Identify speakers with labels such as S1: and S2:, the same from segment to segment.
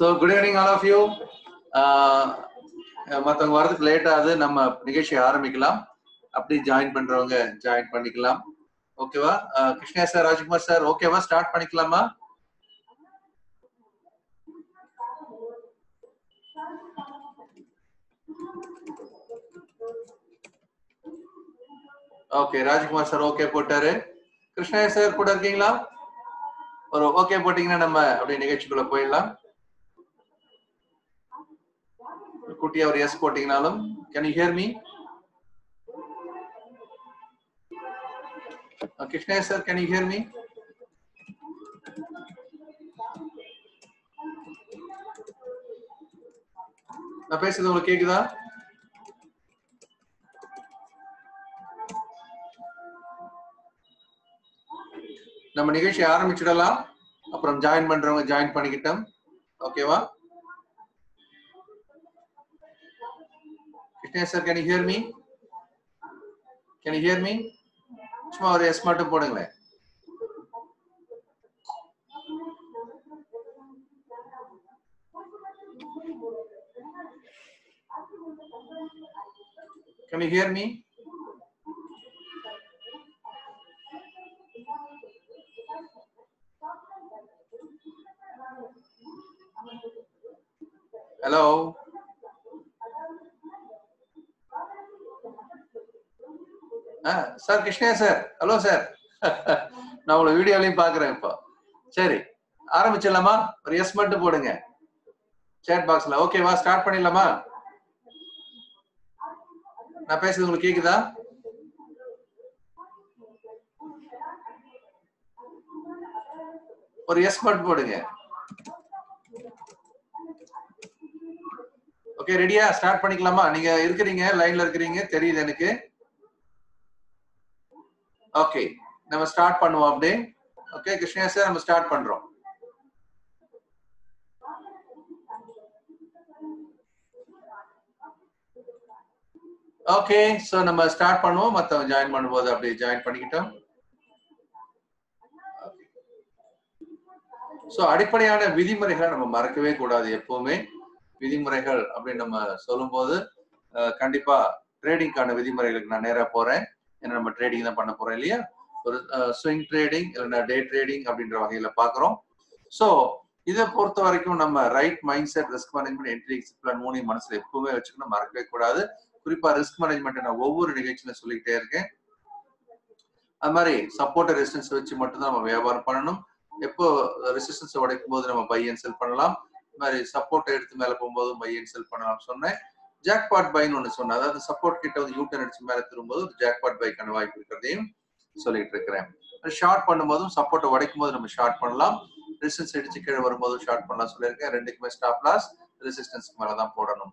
S1: So good evening all of you மற்றவங்க வரதுக்கு late ஆகுது. நம்ம நிகழ்ச்சி ஆரம்பிக்கலாம். அப்படி ஜாயின் பண்றவங்க ஜாயின் பண்ணிக்கலாம். ஓகேவா uh, Krishna sir Rajkumar sir ஓகேவா ஸ்டார்ட் பண்ணிக்கலாமா? ஓகே ராஜ்குமார் சார் ஓகே போட்டாரு. கிருஷ்ணா சார் கூட இருக்கீங்களா? ஒரு ஓகே போட்டீங்கன்னா நம்ம அப்படியே நிகழ்ச்சிக்குள்ள போயிடலாம். குட்டி அவர் எஸ் போட்டீங்கனாலும் can you hear me கிருஷ்ணே sir can you hear me நான் பேசுறது உங்களுக்கு கேக்குதா? நம்ம நிகழ்ச்சி ஆரம்பிச்சிடலாம். அப்புறம் ஜாயின் பண்றவங்க ஜாயின் பண்ணிக்கிட்டோம். ஓகேவா Krishna sir can hear me can hear me சும்மா ஒரு எஸ் மட்டும் போடுங்களேன். Can you hear me? Sir Krishna sir. Hello sir. நான் உங்களை வீடியோலையும் பாக்குறேன் இப்போ. சரி ஆரம்பிச்சிடலாமா? ஒரு எஸ் மட்டும் போடுங்க. சேட் பாக்ஸ்ல ஓகேவா ஸ்டார்ட் பண்ணிடலாமா? நான் பேசுறது உங்களுக்கு கேக்குதா? ஒரு எஸ் மட்டும் போடுங்க. ஓகே ரெடியா ஸ்டார்ட் பண்ணிக்கலாமா? நீங்க இருக்கிறீங்க லைன்ல இருக்கிறீங்க தெரியுது எனக்கு. ஓகே
S2: நம்ம ஸ்டார்ட் பண்ணுவோம் அப்படியே. ஓகே கிருஷ்ணா சார் நம்ம ஸ்டார்ட் பண்றோம். ஓகே சோ நம்ம ஸ்டார்ட் பண்ணுவோம். மத்தவங்க ஜாயின் பண்ணும்போது அப்படியே ஜாயின் பண்ணிக்கிட்டோம். சோ அடிப்படையான விதிமுறைகளை நம்ம மறக்கவே கூடாது எப்பவுமே. விதிமுறைகள் அப்படின்னு நம்ம சொல்லும்போது அஹ், கண்டிப்பா ட்ரேடிங்கான விதிமுறைகளுக்கு நான் நேரா போறேன். ஏன்னா நம்ம ட்ரேடிங் தான் பண்ண போறோம் இல்லையா? ஒரு ஸ்விங் ட்ரேடிங் இல்லைன்னா டே ட்ரேடிங் அப்படின்ற வகையில பாக்குறோம் ஸோ இதை பொறுத்த வரைக்கும் நம்ம right mind set risk management entry exit plan மூணையும் மனசுல எப்பவுமே வச்சுக்கணும் மறக்கவே கூடாது. குறிப்பா ரிஸ்க் மேனேஜ்மெண்ட் நான் ஒவ்வொரு நிகழ்ச்சியில சொல்லிக்கிட்டே இருக்கேன். அது மாதிரி சப்போர்ட் ரெசிஸ்டன்ஸ் வச்சு மட்டும்தான் நம்ம வியாபாரம் பண்ணணும். எப்போ ரெசிஸ்டன்ஸ் உடைக்கும் போது நம்ம பை அண்ட் செல் பண்ணலாம். இது மாதிரி சப்போர்ட் எடுத்து மேல போகும்போது பை அண்ட் செல் பண்ணலாம் சொன்னேன். ஜாக்பாட் பைன்னு ஒன்று சொன்னேன் அதாவது சப்போர்ட் கிட்ட வந்து யூட்டன் அடிச்சு மேலே திரும்பும்போது ஒரு ஜாக்பாட் பைக்கான வாய்ப்பு இருக்கிறதையும் சொல்லிட்டு இருக்கிறேன். ஷார்ட் பண்ணும்போதும் சப்போர்ட்டை உடைக்கும் போது நம்ம ஷார்ட் பண்ணலாம். ரெசிஸ்டன்ஸ் அடிச்சு கீழே வரும்போது ஷார்ட் பண்ணலாம் சொல்லியிருக்கேன். ரெண்டுக்குமே ஸ்டாப் லாஸ் ரெசிஸ்டன்ஸ்க்கு மேலே தான் போடணும்.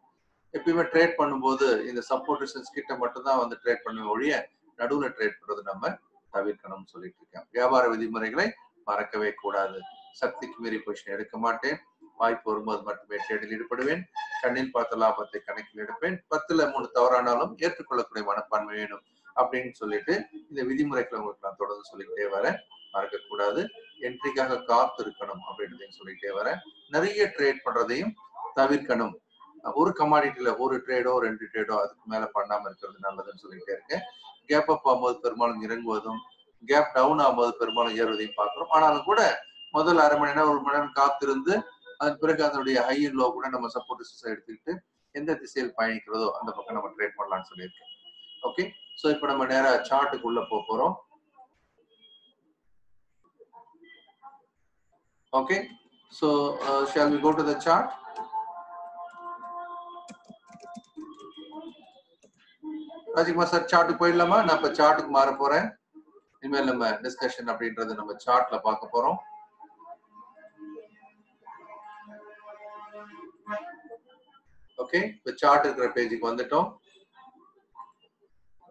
S2: எப்பயுமே ட்ரேட் பண்ணும்போது இந்த சப்போர்ட் ரெசிஸ்டன்ஸ் கிட்ட மட்டும் தான் வந்து ட்ரேட் பண்ணுவோம் ஒழிய நடுவுல ட்ரேட் பண்றது நம்ம தவிர்க்கணும்னு சொல்லிட்டு இருக்கேன். வியாபார விதிமுறைகளை மறக்கவே கூடாது. சக்திக்கு மீறி பொசிஷன் எடுக்க மாட்டேன். வாய்ப்பு வரும்போது மட்டுமே ட்ரேடில் ஈடுபடுவேன். கண்ணில் பார்த்த லாபத்தை கணக்கில் எடுப்பேன். பத்துல மூணு தவறானாலும் ஏற்றுக்கொள்ளக்கூடிய மனப்பான்மை வேணும் அப்படின்னு சொல்லிட்டு இந்த விதிமுறைகளை உங்களுக்கு நான் தொடர்ந்து சொல்லிக்கிட்டே வரேன். மறக்கக்கூடாது. என்ட்ரிக்காக காத்து இருக்கணும் அப்படின்றதையும் சொல்லிக்கிட்டே வரேன். நிறைய ட்ரேட் பண்றதையும் தவிர்க்கணும். ஒரு கமாடிட்டியில ஒரு ட்ரேடோ ரெண்டு ட்ரேடோ அதுக்கு மேல பண்ணாம இருக்கிறது நல்லதுன்னு சொல்லிக்கிட்டே இருக்கேன். கேப் அப் ஆகும்போது பெரும்பாலும் இறங்குவதும் கேப் டவுன் ஆகும்போது பெரும்பாலும் ஏறுவதையும் பார்க்கிறோம். ஆனாலும் கூட முதல் அரை மணி நேரம் ஒரு மணி நேரம் காத்திருந்து அதன் பிறகு அதனுடைய ஹை அண்ட் லோ கூட நம்ம சப்போர்ட் எடுத்துக்கிட்டு எந்த திசையில் பயணிக்கிறதோ அந்த பக்கம் நம்ம ட்ரேட் பண்ணலாம்னு சொல்லியிருக்கேன். ஓகே ஸோ இப்போ நம்ம நேராக சார்ட்டுக்குள்ள போக போறோம். Okay so shall we go to the chart Rajkumar sir சார்ட்டுக்கு போயிடலாமா? நான் இப்போ சார்ட்டுக்கு மாற போறேன். இனிமேல் நம்ம டிஸ்கஷன் அப்படின்றது நம்ம சார்ட்ல பார்க்க போறோம். ஓகே இப்போ சார்ட் இருக்கிற பேஜுக்கு வந்துட்டோம்.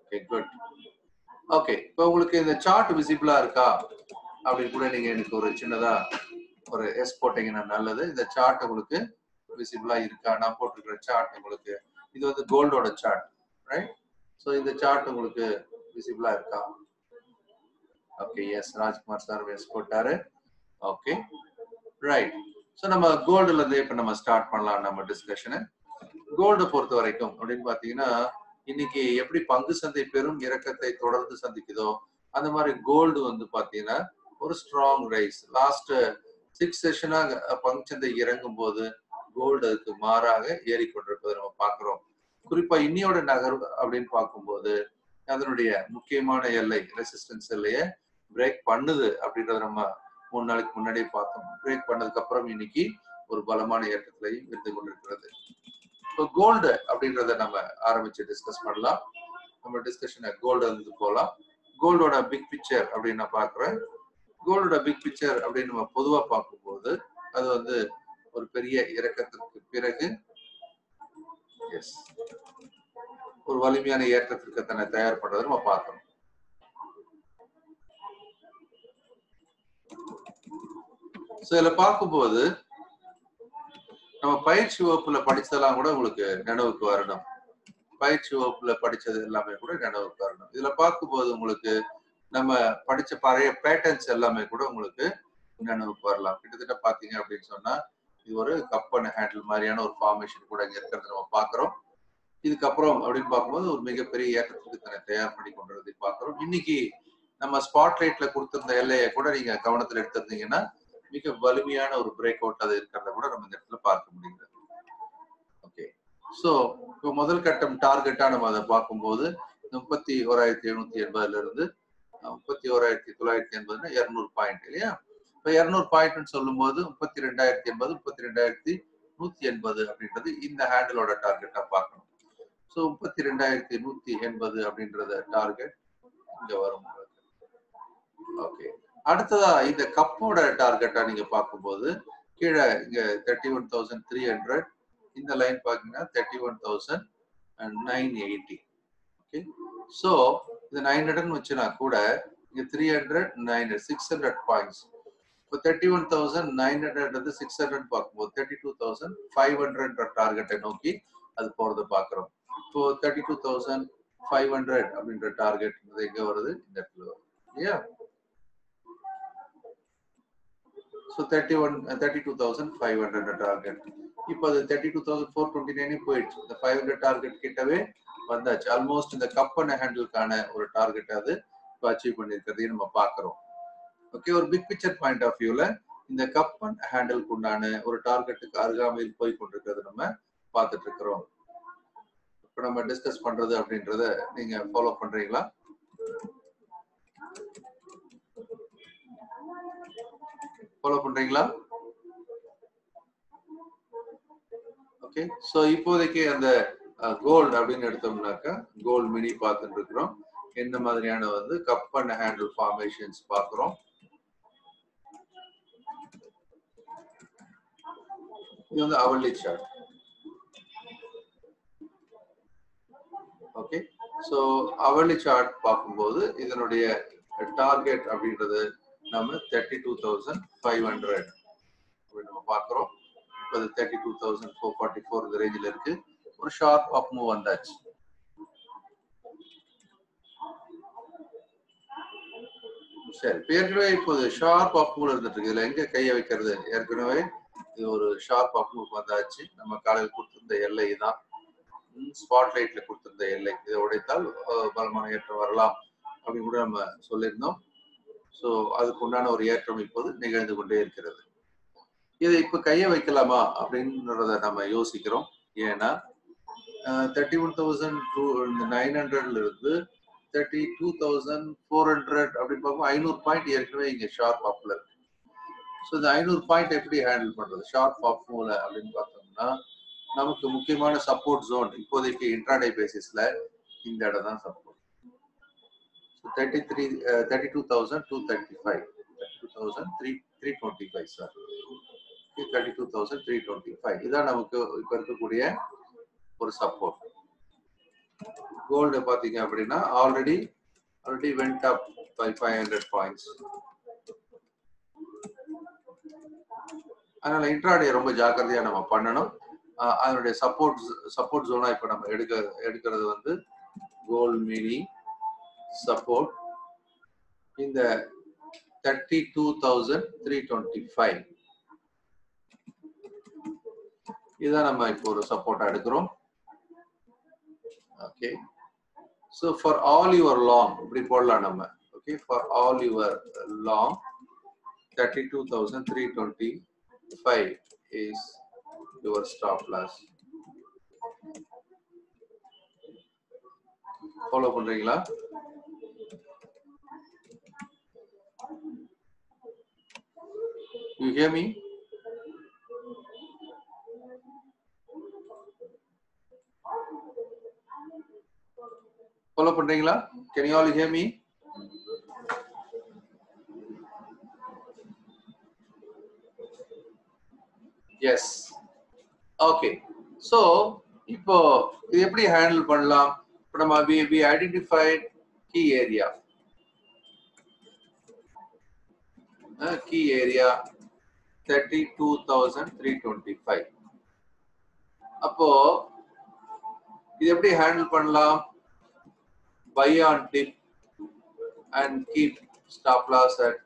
S2: ஓகே குட் ஓகே இப்போ உங்களுக்கு இந்த சார்ட் விசிபிளா இருக்கா? அப்படின்னு கூட நீங்க எனக்கு ஒரு சின்னதா ஒரு எஸ் போட்டீங்கன்னா நல்லது. இந்த சார்ட் உங்களுக்கு விசிபிளா இருக்கா? நான் போட்டிருக்கிற சார்ட் உங்களுக்கு இது வந்து கோல்டோட சார்ட் ரைட் ஸோ இந்த சார்ட் உங்களுக்கு விசிபிளா இருக்கா? Okay yes Rajkumar sir yes போட்டாரு. ஓகே ரைட் ஸோ நம்ம கோல்டுல இருந்து இப்போ நம்ம ஸ்டார்ட் பண்ணலாம் நம்ம டிஸ்கஷனு கோல்டை பொறுத்த வரைக்கும் அப்படின்னு பாத்தீங்கன்னா இன்னைக்கு எப்படி பங்கு சந்தை பெரும் இறக்கத்தை தொடர்ந்து சந்திக்குதோ அந்த மாதிரி கோல்டு வந்து பாத்தீங்கன்னா ஒரு ஸ்ட்ராங் ரைஸ் லாஸ்ட் சிக்ஸ் செஷனா பங்கு சந்தை இறங்கும் போது கோல்டு அதுக்கு மாறாக ஏறிக்கொண்டிருப்பதை நம்ம பார்க்கிறோம். குறிப்பா இன்னியோட நகர்வு அப்படின்னு பார்க்கும்போது அதனுடைய முக்கியமான எல்லை ரெசிஸ்டன்ஸ் எல்லையை பிரேக் பண்ணுது அப்படின்றத நம்ம மூணு நாளைக்கு முன்னாடியே பார்த்தோம். பிரேக் பண்ணதுக்கு அப்புறம் இன்னைக்கு ஒரு பலமான ஏற்றத்திலையும் இருந்து கொண்டிருக்கிறது. இப்போ கோல்டு அப்படின்றத நம்ம ஆரம்பிச்சு டிஸ்கஸ் பண்ணலாம். நம்ம டிஸ்கஷனை கோல்டு இருந்து போகலாம் கோல்டோட பிக் பிக்சர் அப்படின்னு நான் பார்க்குறேன். கோல்டோட பிக் பிக்சர் அப்படின்னு நம்ம பொதுவாக பார்க்கும்போது அது வந்து ஒரு பெரிய இறக்கத்திற்கு பிறகு எஸ் ஒரு வலிமையான ஏற்றத்திற்கு தன்னை தயார் பண்றதை நம்ம பார்க்கணும். ஸோ இதில் பார்க்கும்போது நம்ம பயிற்சி வகுப்புல படிச்சதெல்லாம் கூட உங்களுக்கு நினைவுக்கு வரணும். பயிற்சி வகுப்புல படிச்சது எல்லாமே கூட நினைவுக்கு வரணும். இதுல பார்க்கும்போது உங்களுக்கு நம்ம படிச்ச பழைய பேட்டர்ன்ஸ் எல்லாமே கூட உங்களுக்கு நினைவுக்கு வரலாம். கிட்டத்தட்ட பாத்தீங்க அப்படின்னு சொன்னா இது ஒரு கப்பன் ஹேண்டில் மாதிரியான ஒரு ஃபார்மேஷன் கூட இங்க இருக்கிறத நம்ம பாக்குறோம் இதுக்கப்புறம் அப்படின்னு பார்க்கும்போது ஒரு மிகப்பெரிய ஏற்றத்துக்கு தன்னை தயார் பண்ணி கொண்டு பார்க்குறோம். இன்னைக்கு நம்ம ஸ்பாட்லைட்ல கொடுத்திருந்த எல்லையை கூட நீங்க கவனத்துல எடுத்திருந்தீங்கன்னா மிக வலிமையான ஒரு பிரேக் அவுட் அது இருக்கிறத கூட நம்ம இந்த இடத்துல பார்க்க முடியுது ஓகே ஸோ இப்போ முதல் கட்டம் டார்கெட்டா நம்ம அதை பார்க்கும்போது முப்பத்தி ஓராயிரத்தி எழுநூத்தி எண்பதுல இருந்து முப்பத்தி ஓராயிரத்தி தொள்ளாயிரத்தி எண்பதுன்னா இரநூறு பாயிண்ட் இல்லையா? இப்போ இரநூறு பாயிண்ட்னு சொல்லும்போது முப்பத்தி ரெண்டாயிரத்தி எண்பது முப்பத்தி ரெண்டாயிரத்தி நூத்தி எண்பது அப்படின்றது இந்த ஹேண்டிலோட டார்கெட்டா பார்க்கணும். ஸோ முப்பத்தி ரெண்டாயிரத்தி நூத்தி எண்பது அப்படின்றத டார்கெட் இங்க வரும் ஓகே அடுத்ததா இந்த கப்போட டார்கெட்டா நீங்க பார்க்கும்போது கீழே இங்க thirty one thousand three hundred இந்த லைன் பாத்தீங்கன்னா thirty one thousand nine eighty okay so இது நைன் ஹண்ட்ரட்னு வச்சுனா கூட இங்க three hundred nine six hundred points இப்போ thirty one thousand nine hundred six hundred பார்க்கும்போது thirty two thousand five hundred டார்கெட்டை நோக்கி அது போறத பார்க்குறோம். இப்போ thirty two thousand five hundred அப்படின்ற டார்கெட் எங்க வருது? இந்த இடத்துல வருது. இல்லையா? So thirty one thirty two thousand five hundred target இப்போ அது thirty two thousand four twenty நைனே போயிடுச்சு. இந்த ஃபைவ் ஹண்ட்ரட் டார்கெட் கிட்டவே வந்தாச்சு. ஆல்மோஸ்ட் இந்த கப் அண்ட் ஹேண்டிலுக்கான ஒரு டார்கெட் அது இப்போ அச்சீவ் பண்ணியிருக்கிறதையும் நம்ம பார்க்குறோம். ஓகே ஒரு பிக் பிக்சர் பாயிண்ட் ஆஃப் வியூல இந்த கப் அண்ட் உண்டான ஒரு டார்கெட்டுக்கு அருகாமையில் போய் கொண்டிருக்கிறது நம்ம பார்த்துட்டு இருக்கிறோம். இப்போ நம்ம டிஸ்கஸ் பண்றது அப்படின்றத நீங்க ஃபாலோ பண்றீங்களா? ஃபாலோ பண்றீங்களா? ஓகே ஸோ இப்போதைக்கு அந்த கோல்டு அப்படின்னு எடுத்தோம்னாக்கா கோல்டு மினி பார்த்துட்டு இருக்கிறோம். என்ன மாதிரியான வந்து கப் அண்ட் ஹேண்டில் ஃபார்மேஷன்ஸ் பார்க்குறோம். இது வந்து hourly chart okay so hourly chart பார்க்கும்போது இதனுடைய டார்கெட் அப்படின்றது நம்ம thirty two thousand five hundred அப்படின்னு நம்ம பார்க்குறோம். இப்போ அது thirty two thousand four forty four இந்த ரேஞ்சில் இருக்கு. ஒரு ஷார்ப் அப் மூவ் வந்தாச்சு. சரி இப்போ ஏற்கனவே இப்போது ஷார்ப் அப் மூவ் இருந்துட்டு இருக்கு. இதுல எங்க கையை வைக்கிறது? ஏற்கனவே இது ஒரு ஷார்ப் அப் மூவ் வந்தாச்சு. நம்ம காலையில் கொடுத்திருந்த எல்லை தான் ஸ்பாட் லைட்ல கொடுத்திருந்த எல்லை. இதை உடைத்தால் பலமான ஏற்றம் வரலாம். அப்படின்னு கூட நம்ம சொல்லியிருந்தோம். ஸோ அதுக்கு உண்டான ஒரு ஏற்றம் இப்போது நிகழ்ந்து கொண்டே இருக்கிறது. இதை இப்ப கையை வைக்கலாமா அப்படின்றத நம்ம யோசிக்கிறோம். ஏன்னா thirty one thousand two nine ஹண்ட்ரட்ல இருந்து thirty two thousand four hundred அப்படின்னு பார்க்கும் ஐநூறு பாயிண்ட் ஏற்கனவே இங்க ஷார்ப் அப்ல இருக்கு. ஸோ இந்த ஐநூறு பாயிண்ட் எப்படி ஹேண்டில் பண்றது? ஷார்ப் அப் மூல அப்படின்னு பார்த்தோம்னா நமக்கு முக்கியமான சப்போர்ட் ஜோன் இப்போதைக்கு இன்ட்ராடே பேசிஸ்ல இந்த இடம் தான் support thirty three thirty two thousand two thirty thirty two thousand three three twenty five sir two thousand three twenty five இதான் நமக்கு இப்போ இருக்கக்கூடிய ஒரு சப்போர்ட் கோல்டு பாத்தீங்க அப்படின்னா already already went up by five hundred points அதனால intraday ரொம்ப ஜாக்கிரதையா நம்ம பண்ணணும். அதனுடைய சப்போர்ட் சப்போர்ட் ஜோனா இப்போ நம்ம எடுக்க எடுக்கிறது வந்து கோல்ட் மினி சப்போர்ட் இந்த thirty two thousand three twenty five இதான் நம்ம இப்போ ஒரு சப்போர்ட் எடுக்கிறோம். Okay so for all your long இப்படி போடலாம் நம்ம. Okay for all your long thirty two thousand three twenty five is your stop loss follow பண்றீங்களா? யூ ஹியர் மீ ஃபாலோ பண்றீங்களா can you all hear me yes okay so இப்போ இது எப்படி handle பண்ணலாம்? இப்போ நம்ம we we identified key area key area thirty two thousand three twenty five அப்போ இது எப்படி ஹேண்டில் பண்ணலாம் buy on dip and keep stop loss at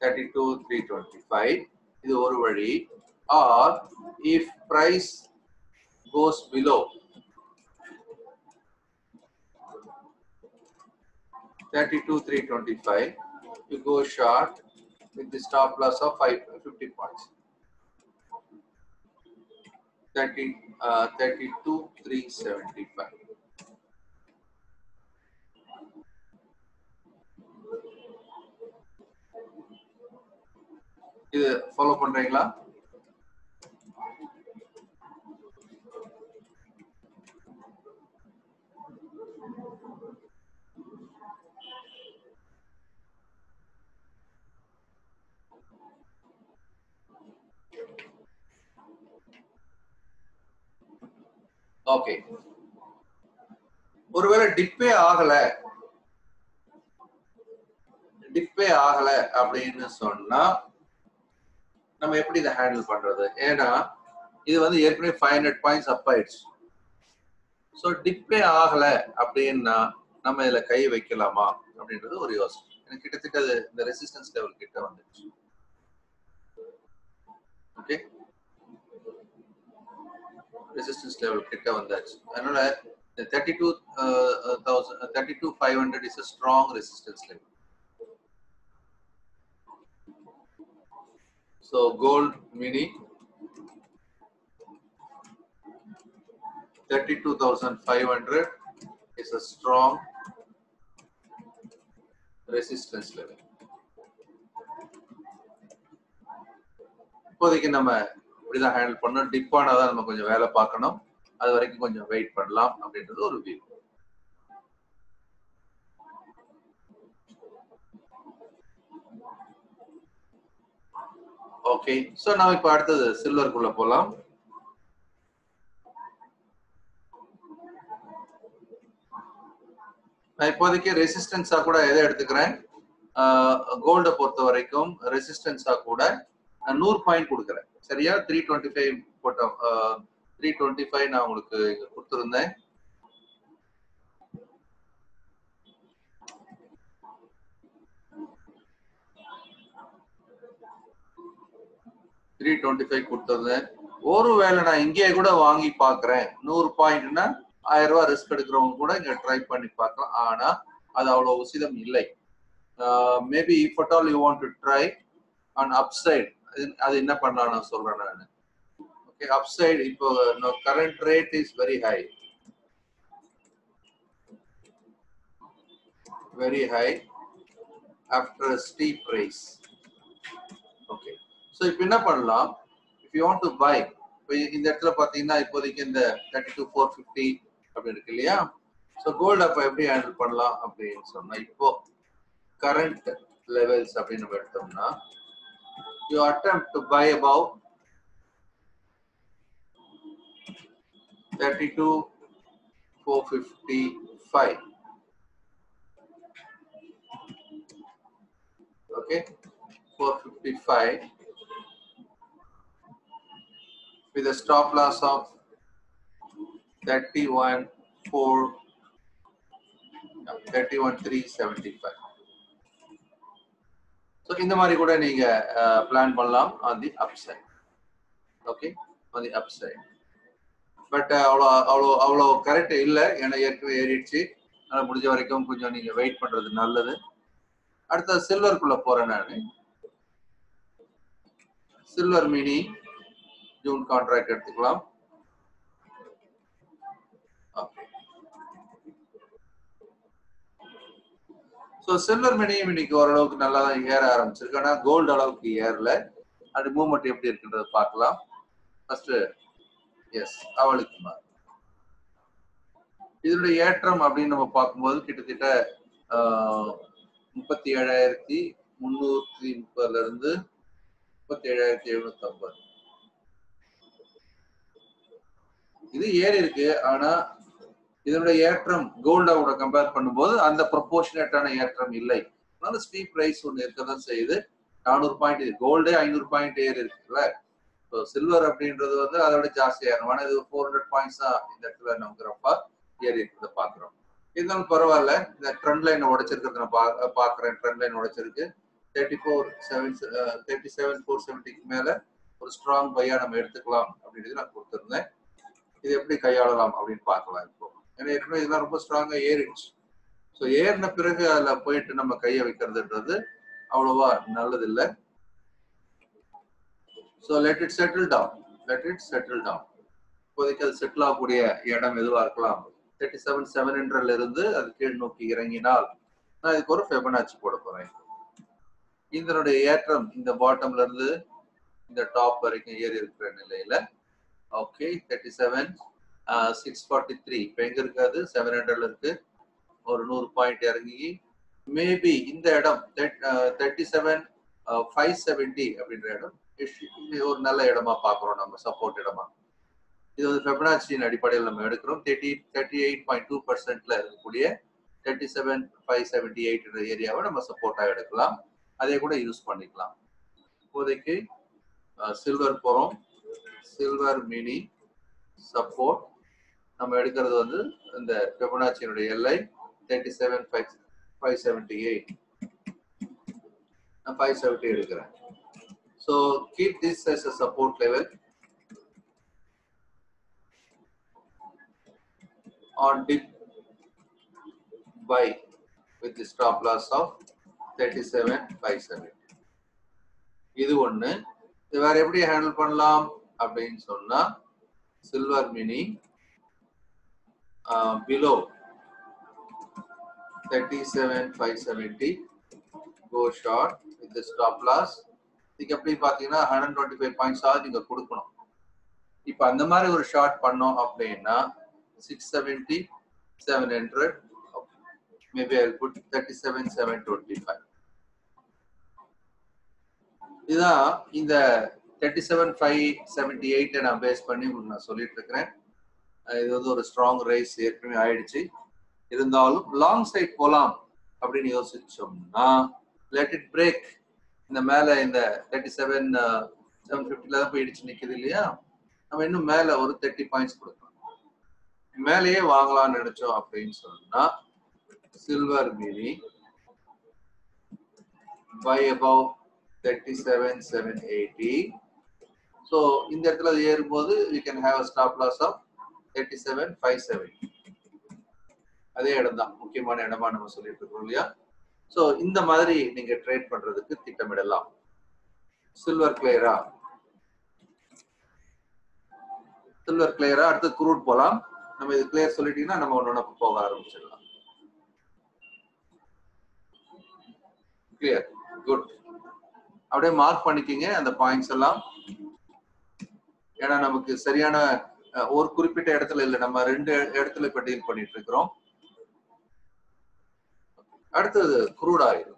S2: 32 325 இது ஒரு வழி or if price goes below 32 325 you go short with the stop loss of 5 50 points 30 uh, 32 375 இது follow பண்றீங்களா okay ஒருவேளை டிப்பே ஆகல. டிப்பே ஆகல அப்படின்னு சொன்னா நம்ம எப்படி இதை ஹேண்டில் பண்றது? ஏன்னா இது வந்து ஏற்கனவே ஃபைவ் ஹண்ட்ரட் பாயிண்ட்ஸ் அப் ஆயிடுச்சு. ஸோ டிப்பே ஆகல அப்படின்னா நம்ம இதுல கை வைக்கலாமா அப்படின்றது ஒரு யோசனை. எனக்கு கிட்டத்தட்ட இந்த ரெசிஸ்டன்ஸ் லெவல் கிட்ட வந்துச்சு okay five hundred is a strong resistance level so gold mini thirty two thousand five hundred is a strong resistance level இப்போதைக்கு நம்ம எப்படிதான் ஹேண்டில் பண்ணணும். டிப் ஆனதான் நம்ம கொஞ்சம் வேலை பார்க்கணும். அது வரைக்கும் கொஞ்சம் வெயிட் பண்ணலாம் அப்படின்றது ஒரு வியூ ஓகே சோ நம்ம இப்ப அடுத்தது சில்வருக்குள்ள போலாம். நான் இப்போதைக்கு ரெசிஸ்டன்ஸா கூட எதை எடுத்துக்கிறேன்? கோல்டை பொறுத்த வரைக்கும் ரெசிஸ்டன்ஸா கூட நூறு பாயிண்ட் கொடுக்குறேன். சரியா? த்ரீ டுவெண்ட்டி ஃபைவ் போட்டோம். த்ரீ டுவெண்ட்டி ஃபைவ் நான் உங்களுக்கு இங்க கொடுத்துருந்தேன். த்ரீ டுவெண்ட்டி ஃபைவ் கொடுத்துருந்தேன் ஒருவேளை நான் இங்கேயே கூட வாங்கி பார்க்குறேன். நூறு பாயிண்ட்னா ஆயிரம் ரூபாய் ரிஸ்க் எடுக்கிறவங்க கூட இங்கே ட்ரை பண்ணி பார்க்கலாம். ஆனால் அது அவ்வளோ உசிதம் இல்லை. Maybe if at all you want to try and upside அது என்ன பண்ணலாம் நான் சொல்றேன் நான். ஓகே அப்சைட் இப்போ current rate is very high very high after steep rise okay so இப்போ என்ன பண்ணலாம்? If you want to buy இப்போ இந்த இடத்துல பார்த்தீங்கன்னா இப்போதைக்கு இந்த தேர்ட்டி டூ ஃபோர் ஃபிஃப்டி அப்படி இருக்கு இல்லையா? ஸோ கோல்டு அப்போ எப்படி ஹேண்டில் பண்ணலாம் அப்படின்னு சொன்னா இப்போ கரண்ட் லெவல்ஸ் அப்படின்னு நம்ம எடுத்தோம்னா you attempt to buy above 32 455 okay? 455 with a stop loss of 31 4 no, 31 375 so இந்த மாதிரி கூட நீங்க பிளான் பண்ணலாம். On the upside okay on the upside but அவ்வளோ அவ்வளோ அவ்வளோ கரெக்ட் இல்லை. ஏன்னா ஏற்கனவே ஏறிடுச்சு. அதனால் முடிஞ்ச வரைக்கும் கொஞ்சம் நீங்க வெயிட் பண்றது நல்லது. அடுத்த சில்வருக்குள்ளே போறேன் நான். சில்வர் மினி ஜூன் கான்ட்ராக்ட் எடுத்துக்கலாம். ஸோ சில்வர் மணியும் இன்னைக்கு ஓரளவுக்கு நல்லா தான் ஏற ஆரம்பிச்சிருக்கு. ஆனால் கோல்டு அளவுக்கு ஏறல. அது மூவ்மெண்ட் எப்படி இருக்குன்றத பார்க்கலாம். ஃபர்ஸ்ட் எஸ் அவளுக்கு இதனுடைய ஏற்றம் அப்படின்னு நம்ம பார்க்கும்போது கிட்டத்தட்ட முப்பத்தி ஏழாயிரத்தி முந்நூற்றி முப்பதுல இருந்து முப்பத்தி ஏழாயிரத்தி எழுநூத்தி ஐம்பது. இது ஏறி இருக்கு ஆனா இதனுடைய ஏற்றம் கோல்டோட கம்பேர் பண்ணும்போது அந்த ப்ரொபோர்ஷனேட்டான ஏற்றம் இல்லை. அதனால ஸ்டீப் ரைஸ் ஒன்று இருக்கதான் செய்யுது. நானூறு பாயிண்ட் கோல்டே ஐநூறு பாயிண்ட் ஏறி இருக்குல்ல? ஸோ சில்வர் அப்படின்றது வந்து அதை விட ஜாஸ்தி ஏறணும் ஆனால் இது ஃபோர் ஹண்ட்ரட் பாயிண்ட்ஸ் தான் இந்த இடத்துல நமக்கு ரொம்ப ஏறி இருக்கிறத பார்க்குறோம். இருந்தாலும் பரவாயில்ல. இந்த ட்ரெண்ட் லைன் உடைச்சிருக்கிறத நான் பா பார்க்குறேன். Trend line உடைச்சிருக்கு. Thirty four seven thirty seven four செவன்ட்டிக்கு மேலே ஒரு ஸ்ட்ராங் பையாக நம்ம எடுத்துக்கலாம் அப்படின்றது நான் கொடுத்துருந்தேன். இது எப்படி கையாளலாம் அப்படின்னு பார்க்கலாம் இப்போ. ஏன்னா ஏற்கனவே இதெல்லாம் ரொம்ப ஸ்ட்ராங்கா ஏறிடுச்சு. ஸோ ஏறின பிறகு அதில் போயிட்டு நம்ம கையை வைக்கிறதுன்றது அவ்வளோவா நல்லது இல்லை so let it settle down let it settle down இப்போதைக்கு அது செட்டில் ஆகக்கூடிய இடம் எதுவாக இருக்கலாம். தேர்ட்டி செவன் செவன் ஹண்ட்ரட்ல இருந்து அது கீழ் நோக்கி இறங்கினால் நான் இதுக்கு ஒரு ஃபெபனாச்சி போட போறேன். இதனுடைய ஏற்றம் இந்த பாட்டம்ல இருந்து இந்த டாப் வரைக்கும் ஏறி இருக்கிற நிலையில. Okay thirty seven six forty three இப்போ எங்கே இருக்காது செவன் ஹண்ட்ரட்ல இருக்கு. ஒரு நூறு பாயிண்ட் இறங்கி மேபி இந்த இடம் தேர்ட்டி செவன் ஃபைவ் செவன்டி அப்படின்ற இடம் ஒரு நல்ல இடமா பார்க்குறோம் நம்ம சப்போர்ட் இடமா. இது வந்து ஃபெபனாச்சியின் அடிப்படையில் நம்ம எடுக்கிறோம். Thirty thirty eight point two பர்சன்ட்ல இருக்கக்கூடிய thirty seven five seventy eight ஏரியாவை நம்ம சப்போர்ட்டாக எடுக்கலாம். அதே கூட யூஸ் பண்ணிக்கலாம். இப்போதைக்கு சில்வர் போகிறோம் சில்வர் மினி சப்போர்ட் நம்ம எடுக்கிறது வந்து இந்த பெபனாச்சியினுடைய எல்லை thirty seven five five seventy eight நான் ஃபைவ் செவன்டி எடுக்கிறேன். So keep this as a support level. Dip dip with with the stop loss of 37 570 இது ஒன்று இது வேற எப்படி ஹேண்டில் பண்ணலாம்? அப்படின்னு சொன்னா silver mini below thirty seven five seventy go short with stop loss இதுக்கு எப்படி பார்த்தீங்கன்னா ஹண்ட்ரட் டுவெண்ட்டி ஃபைவ் பாயிண்ட்ஸ் ஆகுது நீங்கள் கொடுக்கணும். இப்போ அந்த மாதிரி ஒரு ஷார்ட் பண்ணோம் அப்படின்னா six seventy seven hundred maybe I put thirty seven seven twenty five இதுதான் இந்த தேர்ட்டி செவன் ஃபைவ் செவன்டி எயிட்டை நான் பேஸ் பண்ணி உங்களுக்கு நான் சொல்லிட்டு இருக்கிறேன். இது வந்து ஒரு ஸ்ட்ராங் ரைஸ் ஏற்கனவே ஆயிடுச்சு. இருந்தாலும் லாங் சைட் போலாம் அப்படின்னு யோசிச்சோம்னா லெட் இட் பிரேக் இந்த மேல இந்த தேர்ட்டி செவன் செவன் ஃபிஃப்டில தான் போய் இடிச்சு நிக்குது இல்லையா? நம்ம இன்னும் மேல ஒரு தேர்ட்டி பாயிண்ட்ஸ் கொடுக்கலாம். மேலேயே வாங்கலாம்னு நினைச்சோம் அப்படின்னு சொன்னா silver mini buy above thirty seven seven eighty so இந்த இடத்துல அது ஏறும்போது you can have a stop loss of thirty seven five seven அதே இடம் தான் முக்கியமான இடமா நம்ம சொல்லிட்டு இருக்கோம் இல்லையா? ஸோ இந்த மாதிரி நீங்க ட்ரேட் பண்றதுக்கு திட்டமிடலாம். சில்வர் கிளியரா சில்வர் கிளியரா அடுத்து குரூட் போலாம். நம்ம இது கிளியர் சொல்லிட்டீங்கன்னா நம்ம ஒன்று போக ஆரம்பிச்சிடலாம். கிளியர் குட் அப்படியே மார்க் பண்ணிக்கிங்க அந்த பாயிண்ட்ஸ் எல்லாம். ஏன்னா நமக்கு சரியான ஒரு குறிப்பிட்ட இடத்துல இல்லை நம்ம ரெண்டு இடத்துல இப்ப டீல் பண்ணிட்டு இருக்கிறோம் அடுத்தது crude oil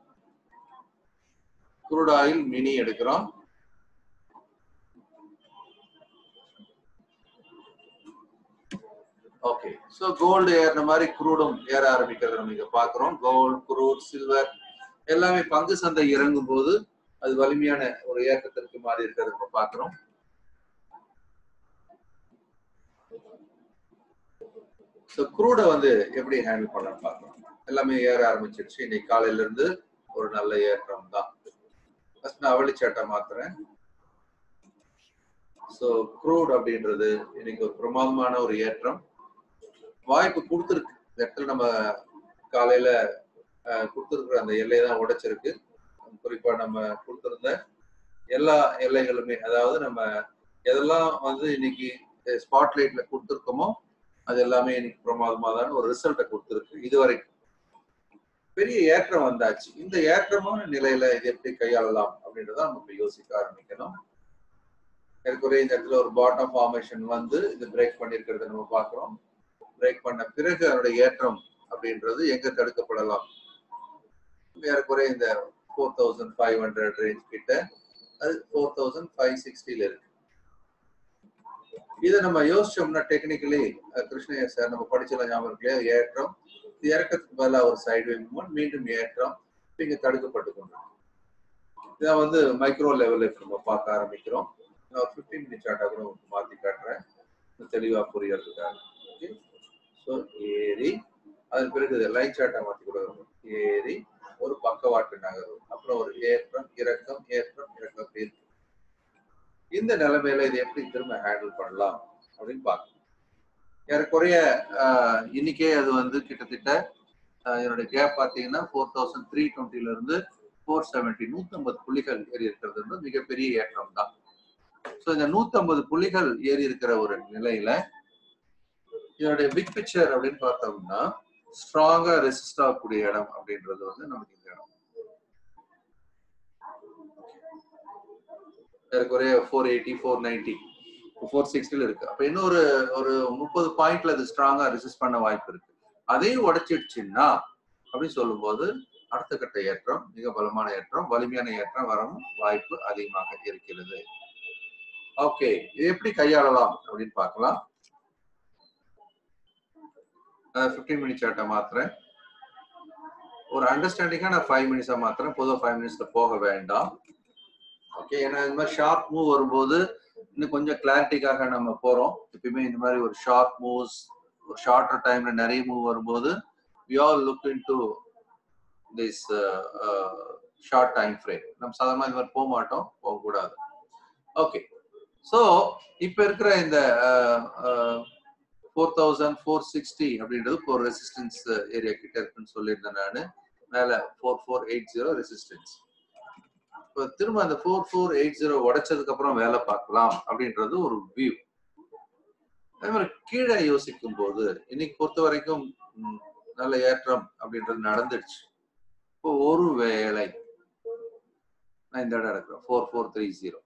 S2: crude oil mini எடுக்கிறோம். ஓகே ஸோ கோல்டு ஏறின மாதிரி குரூடும் ஏற ஆரம்பிக்கிறத நம்ம இங்க பாக்குறோம் கோல்டு குரூட் சில்வர் எல்லாமே பங்கு சந்தை இறங்கும் போது அது வலிமையான ஒரு இயக்கத்திற்கு மாறி இருக்கிறத நம்ம பாக்குறோம் ஸோ குரூடை வந்து எப்படி ஹேண்டில் பண்ணலாம் பார்க்கலாம். எல்லாமே ஏற ஆரம்பிச்சிருச்சு. இன்னைக்கு காலையில இருந்து ஒரு நல்ல ஏற்றம் தான். ஃபர்ஸ்ட் நான் அவளிச்சாட்டை மாத்துறேன். ஸோ குரூட் அப்படின்றது இன்னைக்கு ஒரு பிரமாதமான ஒரு ஏற்றம். வாய்ப்பு கொடுத்துருக்கு. இந்த இடத்துல நம்ம காலையில கொடுத்துருக்குற அந்த எல்லையை தான் உடைச்சிருக்கு. குறிப்பா நம்ம கொடுத்துருந்த எல்லா எல்லைகளுமே அதாவது நம்ம எதெல்லாம் வந்து இன்னைக்கு ஸ்பாட்லைட்ல கொடுத்துருக்கோமோ அது எல்லாமே இன்னைக்கு பிரமாதமாதான ஒரு ரிசல்ட்டை கொடுத்துருக்கு. இதுவரைக்கும் பெரிய ஏற்றம் வந்தாச்சு. இந்த ஏற்றமான நிலையில இது எப்படி கையாளலாம் அப்படின்றத நம்ம யோசிக்க ஆரம்பிக்கணும். ஏற்கனவே இந்த இடத்துல ஒரு பாட்டம் ஃபார்மேஷன் வந்து இது பிரேக் பண்ணிருக்கிறத நம்ம பார்க்குறோம். பிரேக் பண்ண பிறகு அதனுடைய ஏற்றம் அப்படின்றது எங்க தடுக்கப்படலாம்? ஏற்கனவே இந்த four thousand five hundred range கிட்ட அது ஃபோர் தௌசண்ட் ஃபைவ் சிக்ஸ்டியில் இருக்கு. இதை நம்ம யோசிச்சோம்னா டெக்னிக்கலி கிருஷ்ணய்யா சார் நம்ம படிச்சலாம் ஞாபகம் இல்லையா ஏற்றம். இறக்கத்துக்கு பதிலாக ஒரு சைடு மூவ்மெண்ட் மீண்டும் ஏற்றம். இங்க தடுக்கப்பட்டு கொண்டு இதை வந்து மைக்ரோ லெவல்ல நம்ம பார்க்க ஆரம்பிக்கிறோம். நான் ஒரு ஃபிஃப்டீன் மினிட் சார்ட்டாக கூட மாற்றி காட்டுறேன். தெளிவாக புரியறதுக்காக. ஓகே ஸோ ஏறி அதன் பிறகு இது லைன் சார்ட்டாக மாற்றி கூட ஏறி ஒரு பக்கவாட்டு நகர்வு. அப்புறம் ஒரு ஏற்றம் இறக்கம் ஏற்றம் இறக்கம் இருக்கு இந்த நிலைமையில இதை எப்படி திரும்ப ஹேண்டில் பண்ணலாம் அப்படின்னு பார்க்கணும். ஏறக்குறைய இன்னைக்கே அது வந்து கிட்டத்தட்ட என்னுடைய கேப் பார்த்தீங்கன்னா ஃபோர் தௌசண்ட் த்ரீ டுவெண்ட்டில இருந்து ஃபோர் செவன்டி நூத்தம்பது புள்ளிகள் ஏறி இருக்கிறது வந்து மிகப்பெரிய ஏற்றம் தான். ஸோ இந்த நூத்தம்பது புள்ளிகள் ஏறி இருக்கிற ஒரு நிலையில இதனுடைய பிக் பிக்சர் அப்படின்னு பார்த்தோம்னா ஸ்ட்ராங்கா ரெசிஸ்ட் ஆகக்கூடிய இடம் அப்படின்றது வந்து நமக்கு இந்த இடம். ஏறக்குறைய four eighty four ninety four சிக்ஸ்டில இருக்கு. அப்ப இன்னொரு ஒரு முப்பது பாயிண்ட்ல அது ஸ்ட்ராங்கா ரிசிஸ்ட் பண்ண வாய்ப்பு இருக்கு. அதையும் உடைச்சிடுச்சுன்னா அப்படின்னு சொல்லும்போது அடுத்த கட்ட ஏற்றம் மிக பலமான ஏற்றம் வலிமையான ஏற்றம் வரவும் வாய்ப்பு அதிகமாக இருக்கிறது. ஓகே இது எப்படி கையாளலாம் அப்படின்னு பார்க்கலாம். ஃபிஃப்டீன் மினிட் சார்ட்டை மாத்துறேன். ஒரு அண்டர்ஸ்டாண்டிங்காக நான் ஃபைவ் மினிட்ஸாக மாத்திரேன் பொதுவாக ஃபைவ் மினிட்ஸில் போக வேண்டாம். ஓகே ஏன்னா இந்த மாதிரி ஷார்ப் மூவ் வரும்போது இன்னும் கொஞ்சம் கிளாரிட்டிக்காக நம்ம போறோம். எப்பயுமே இந்த மாதிரி ஒரு ஷார்ப் மூவ்ஸ் ஒரு ஷார்ட்டர் டைம்ல நிறைய மூவ் வரும்போது we all look in to this short time frame நம்ம சாதாரணமாக இந்த மாதிரி போக மாட்டோம் போகக்கூடாது ஓகே ஸோ இப்போ இருக்கிற இந்த ஃபோர் தௌசண்ட் ஃபோர் சிக்ஸ்டி அப்படின்றது ஒரு ரெசிஸ்டன்ஸ் ஏரியா கிட்ட இருக்குன்னு சொல்லியிருந்தேன் நான். மேலே four four eight zero resistance திரும்ப அந்த ஃபோர் ஃபோர் எயிட் ஜீரோ உடைச்சதுக்கு அப்புறம் வேலை பார்க்கலாம் அப்படின்றது ஒரு வியூ அதே மாதிரி கீழே யோசிக்கும் போது இன்னைக்கு பொறுத்த வரைக்கும் நல்ல ஏற்றம் அப்படின்றது நடந்துடுச்சு. இப்போ ஒரு வேளை நான் இந்த இடம் எடுக்கிறேன். ஃபோர் ஃபோர் த்ரீ ஜீரோ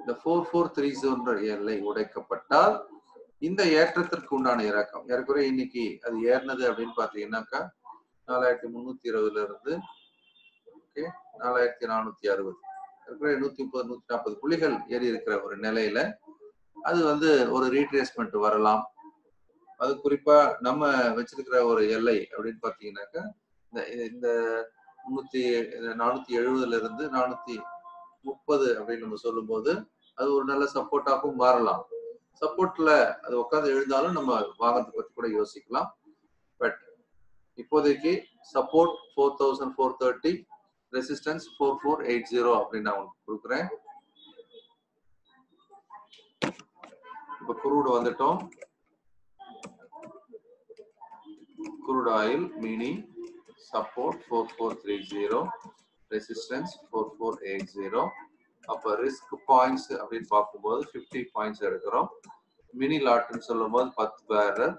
S2: இந்த ஃபோர் ஃபோர் த்ரீ ஜீரோன்ற எல்லை உடைக்கப்பட்டால் இந்த ஏற்றத்திற்கு உண்டான இறக்கம். ஏறக்குறைய இன்னைக்கு அது ஏறினது அப்படின்னு பாத்தீங்கன்னாக்கா நாலாயிரத்தி முன்னூத்தி இருபதுல இருந்து நாலாயிரத்தி நானூத்தி அறுபது. ஏறக்குறைய நூத்தி முப்பது நூத்தி நாற்பது புள்ளிகள் ஏறி இருக்கிற ஒரு நிலையில அது வந்து ஒரு ரீட்ரேஸ்மெண்ட் வரலாம். அது குறிப்பா நம்ம வச்சிருக்கிற ஒரு எல்லை அப்படின்னு பாத்தீங்கன்னாக்கா இந்த இந்த முன்னூத்தி நானூத்தி எழுபதுல இருந்து நானூத்தி முப்பது அப்படின்னு நம்ம சொல்லும்போது அது ஒரு நல்ல சப்போர்ட்டாகவும் மாறலாம். சப்போர்ட்ல அது உட்காந்து எழுந்தாலும் நம்ம வாகனத்தை பத்தி கூட யோசிக்கலாம். பட் இப்போதைக்கு support four thousand four thirty resistance four four eight zero அப்படின்னு நான் உங்களுக்கு கொடுக்குறேன். இப்போ குரூடு வந்துட்டோம். Crude oil mini support four four three zero resistance four four eight zero அப்போ ரிஸ்க் பாயிண்ட்ஸ் அப்படின்னு பார்க்கும்போது 50 பாயிண்ட்ஸ் எடுக்கிறோம். மினி லாட்னு சொல்லும் போது பத்து பேரர்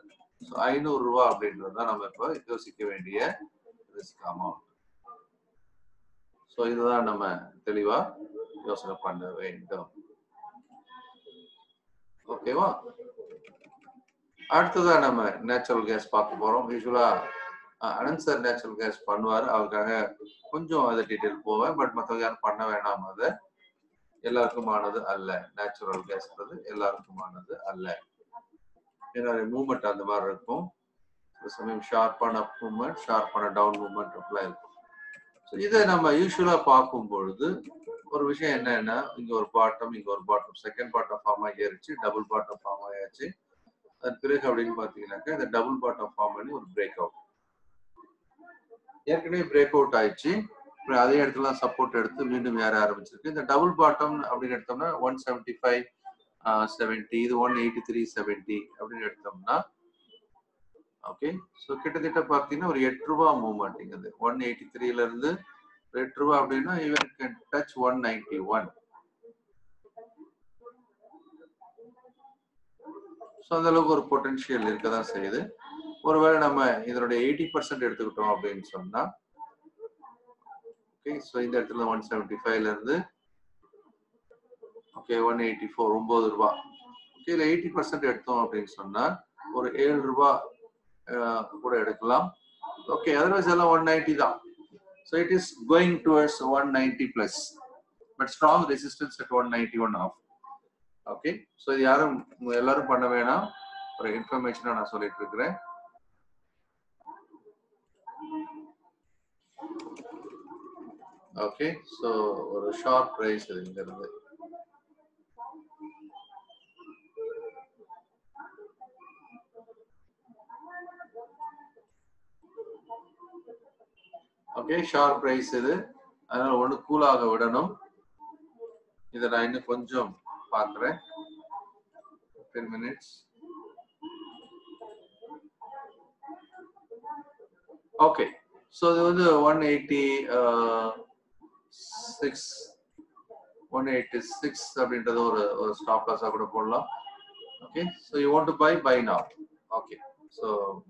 S2: ஐநூறு அப்படின்றது தான் நம்ம இப்போ யோசிக்க வேண்டிய ரிஸ்க் அமௌண்ட் ஸோ இதுதான் நம்ம தெளிவா யோசனை பண்ண வேண்டும். ஓகேவா அடுத்ததா நம்ம நேச்சுரல் கேஸ் பார்க்க போறோம். யூஸ்வலா அனந்த் சார் நேச்சுரல் கேஸ் பண்ணுவார். அவருக்காக கொஞ்சம் அதை டீட்டெயில் போவேன். பட் மற்றவங்க யாரும் பண்ண வேணாம். அதை எல்லாருக்குமானது அல்ல. நேச்சுரல் கேஸ்ன்றது எல்லாருக்குமானது அல்ல. ஏன்னா மூமெண்ட் அந்த மாதிரி இருக்கும். சில சமயம் ஷார்ப்பான மூமெண்ட் ஷார்ப்பான டவுன் மூமெண்ட் அப்படிலாம் இருக்கும். இதை நம்ம யூஸ்வலா பார்க்கும் பொழுது ஒரு விஷயம் என்னன்னா இங்க ஒரு பாட்டம் இங்க ஒரு பாட்டம் செகண்ட் பாட்டம் ஃபார்ம் ஆகி டபுள் பாட்டம் ஃபார்ம் ஆயாச்சு. அதன் பிறகு அப்படின்னு பாத்தீங்கன்னாக்கா இந்த டபுள் பாட்டம் ஃபார்ம் பண்ணி ஒரு பிரேக் அவுட் ஏற்கனவே பிரேக் அவுட் ஆயிடுச்சு. அப்புறம் அதே இடத்துல சப்போர்ட் எடுத்து மீண்டும் ஏற ஆரம்பிச்சிருக்கு. இந்த டபுள் பாட்டம் அப்படின்னு எடுத்தோம்னா ஒன் செவன்டி ஃபைவ் செவன்டி இது ஒன் எயிட்டி த்ரீ செவன்டி அப்படின்னு எடுத்தோம்னா ஓகே ஸோ கிட்டத்தட்ட பார்த்தீங்கன்னா ஒரு எட்டு ரூபா மூவ்மெண்ட் இங்க ஒன் எயிட்டி த்ரீல இருந்து எட்டு ரூபா அப்படின்னா even can touch one ninety one so அந்த அளவுக்கு ஒரு பொட்டென்ஷியல் இருக்க தான் செய்யுது. ஒருவேளை நம்ம இதனுடைய எயிட்டி பர்சன்ட் எடுத்துக்கிட்டோம் அப்படின்னு சொன்னா ஓகே ஸோ இந்த இடத்துல ஒன் செவன்டி ஃபைவ்ல இருந்து ஓகே ஒன் எயிட்டி ஃபோர் ஒன்பது ரூபா. ஓகே இல்லை எயிட்டி பர்சன்ட் எடுத்தோம் அப்படின்னு சொன்னா ஒரு ஏழு ரூபா கூட எடுக்கலாம். ஓகே அதர்வைஸ் எல்லாம் ஒன் நைன்டி தான். So it is going towards one ninety plus but strong resistance at one ninety one half okay so இது யாரும் எல்லாரும் பண்ண வேணாம். ஒரு இன்ஃபர்மேஷனாக நான் சொல்லிட்டு இருக்கிறேன். ஓகே ஸோ ஒரு ஷார்ட் ப்ரைஸ் இங்கிருந்து ஓகே ஷார்ப் ப்ரைஸ் இது. அதனால ஒன்று கூலாக விடணும். இதை நான் இன்னும் கொஞ்சம் பார்க்குறேன். டென் மினிட்ஸ் ஓகே ஸோ இது வந்து one eighty six one eighty six அப்படின்றது ஒரு ஒரு ஸ்டாப் லாஸாக கூட போடலாம். Okay so you want to buy buy now okay so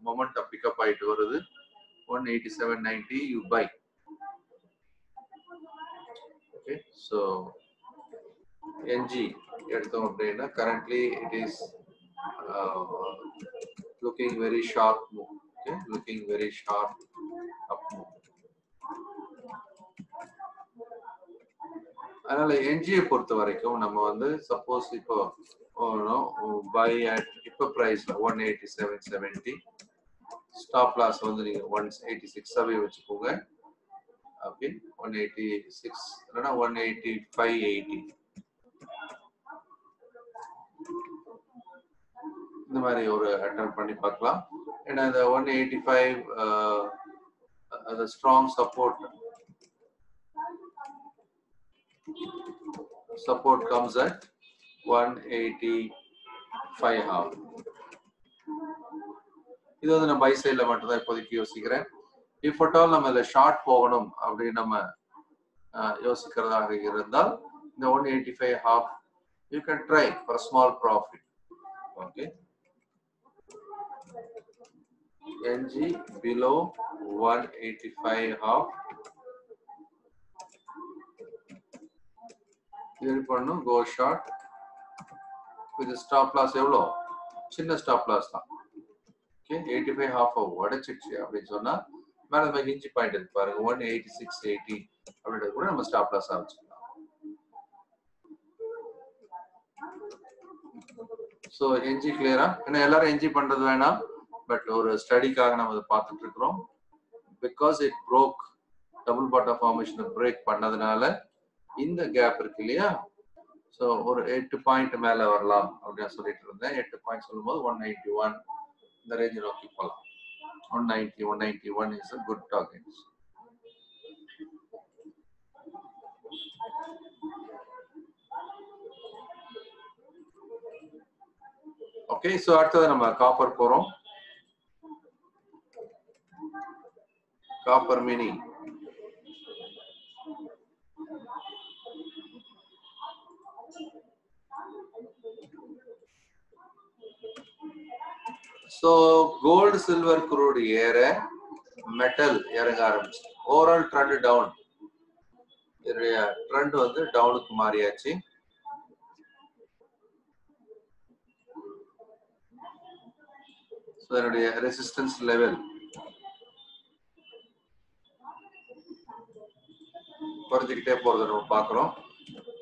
S2: moment pickup ஆயிட்டு வருது. One eighty seven okay you buy okay so NG எடுத்தோம் அப்படின்னா currently it is looking very sharp move okay looking very sharp up move அதனால என்ஜியை பொறுத்த வரைக்கும் நம்ம வந்து சப்போஸ் இப்போ பை அட் இப்போ price one eighty seven seventy stop loss வந்து நீங்க ஒன் எயிட்டி சிக்ஸாவே வச்சுக்கோங்க ஓகே ஒன் எயிட்டி சிக்ஸ் இல்லைன்னா ஒன் எயிட்டி ஃபைவ் எயிட்டி இந்த மாதிரி ஒரு அட்டம் பண்ணி பார்க்கலாம். ஏன்னா இந்த ஒன் எயிட்டி ஃபைவ் அது strong support support comes at 185 half இது வந்து நம்ம பை சைட்ல மட்டும் தான் இப்போதைக்கு யோசிக்கிறேன். இஃப் அட் ஆல் நம்ம இதில் ஷார்ட் போகணும் அப்படின்னு நம்ம யோசிக்கிறதாக இருந்தால் இந்த one eighty five half you can try for small profit okay NG below one eighty five half இது பண்ணும் கோ ஷார்ட் இது ஸ்டாப் லாஸ் எவ்வளோ? சின்ன ஸ்டாப் லாஸ் தான். ஓகே எயிட்டி ஃபைவ் ஹாஃப் உடைச்சிருச்சு அப்படின்னு சொன்னா மேலே நம்ம ஹிஞ்சி பாயிண்ட் இருக்கு பாருங்க ஒன் எயிட்டி சிக்ஸ் எயிட்டி அப்படின்றது கூட நம்ம ஸ்டாப் லாஸ் ஆரம்பிச்சுக்கலாம் ஸோ என்ஜி கிளியரா ஏன்னா எல்லாரும் என்ஜி பண்றது வேணாம். பட் ஒரு ஸ்டடிக்காக நம்ம அதை பார்த்துட்டு இருக்கிறோம். Because it broke double bottom ஃபார்மேஷனை break பண்ணதுனால இந்த கேப் இருக்கு இல்லையா? ஸோ ஒரு எட்டு பாயிண்ட் மேல வரலாம் அப்படின்னு சொல்லிட்டு இருந்தேன். எட்டு பாயிண்ட் சொல்லும்போது one ninety one இந்த ரேஞ்ச் நோக்கி போகலாம் one ninety one ninety one is a good target okay so அடுத்தது நம்ம காப்பர் போறோம் copper mini so gold silver crude ஏற மெட்டல் இறங்க ஆரம்பிச்சு ஓவரால் ட்ரெண்ட் டவுன் இதனுடைய ட்ரெண்ட் வந்து டவுனுக்கு மாறியாச்சு. ஸோ இதனுடைய ரெசிஸ்டன்ஸ் லெவல் குறைஞ்சிக்கிட்டே போறதை நம்ம பார்க்குறோம்.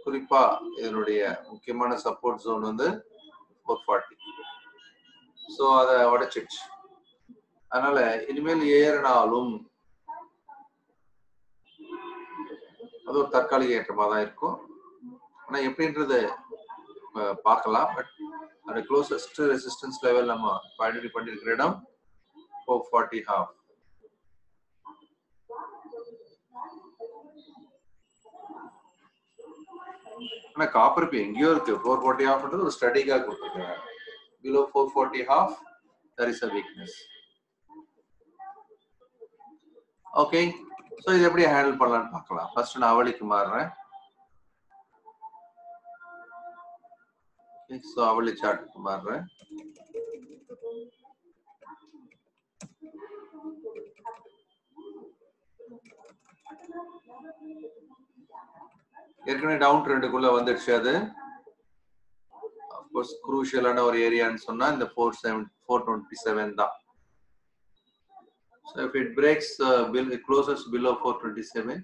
S2: குறிப்பா இதனுடைய முக்கியமான சப்போர்ட் ஜோன் வந்து ஃபோர் ஃபார்ட்டி ஸோ அதை உடைச்சிடுச்சு. அதனால இனிமேல் ஏறினாலும் அது ஒரு தற்காலிக ஏற்றமாக தான் இருக்கும். ஆனால் எப்படின்றது பார்க்கலாம். பட் அந்த க்ளோசஸ்ட் ரெசிஸ்டன்ஸ் லெவல் நம்ம ஐடென்டி பண்ணியிருக்கிற இடம் ஃபோர் ஃபார்ட்டி ஹாஃப் ஆனால் காப்பர் இப்போ எங்கேயோ இருக்கு. ஃபோர் ஃபார்ட்டி ஹாஃப்ன்றது ஒரு ஸ்டடிக்காக கொடுத்துருக்காங்க below four forty half there is a weakness okay so இது எப்படி ஹேண்டில் பண்ணலான்னு பார்க்கலாம். ஃபர்ஸ்ட் நான் அவளிக்கு மாறுறேன். ஸோ அவளி சார்ட்டுக்கு மாறுறேன். ஏற்கனவே டவுன் ட்ரெண்டுக்குள்ள வந்துடுச்சு அது. அப்கோர்ஸ் குரூஷியலான ஒரு ஏரியான்னு சொன்னா இந்த four seven four twenty seven தான் So if it breaks uh, bill, it closes below 427,